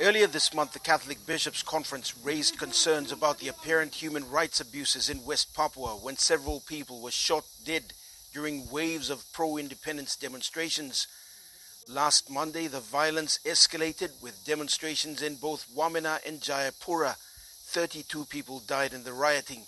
Earlier this month, the Catholic Bishops' Conference raised concerns about the apparent human rights abuses in West Papua when several people were shot dead during waves of pro independence demonstrations. Last Monday, the violence escalated with demonstrations in both Wamena and Jayapura. 32 people died in the rioting.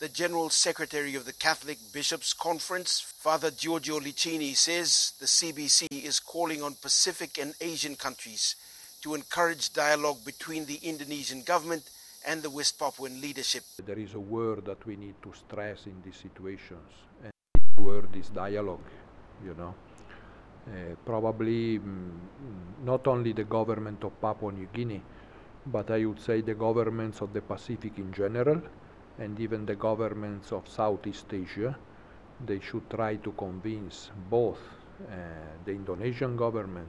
The General Secretary of the Catholic Bishops' Conference, Father Giorgio Licini, says the CBC is calling on Pacific and Asian countries to encourage dialogue between the Indonesian government and the West Papuan leadership. There is a word that we need to stress in these situations, and the word is dialogue, you know. Uh, probably mm, not only the government of Papua New Guinea, but I would say the governments of the Pacific in general, and even the governments of Southeast Asia, they should try to convince both uh, the Indonesian government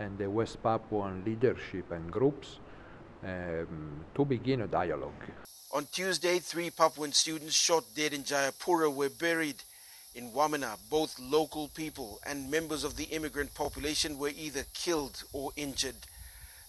and the West Papuan leadership and groups um, to begin a dialogue. On Tuesday, three Papuan students shot dead in Jayapura were buried. In Wamena, both local people and members of the immigrant population were either killed or injured.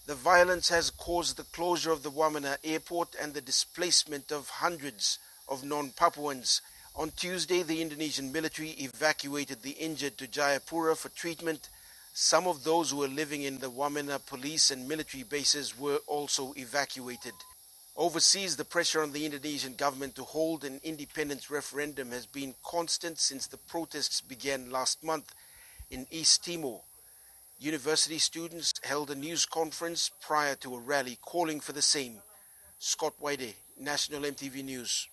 The violence has caused the closure of the Wamena airport and the displacement of hundreds of non Papuans. On Tuesday, the Indonesian military evacuated the injured to Jayapura for treatment some of those who were living in the Wamena police and military bases were also evacuated. Overseas, the pressure on the Indonesian government to hold an independence referendum has been constant since the protests began last month in East Timor. University students held a news conference prior to a rally calling for the same. Scott Waide, National EMTV News.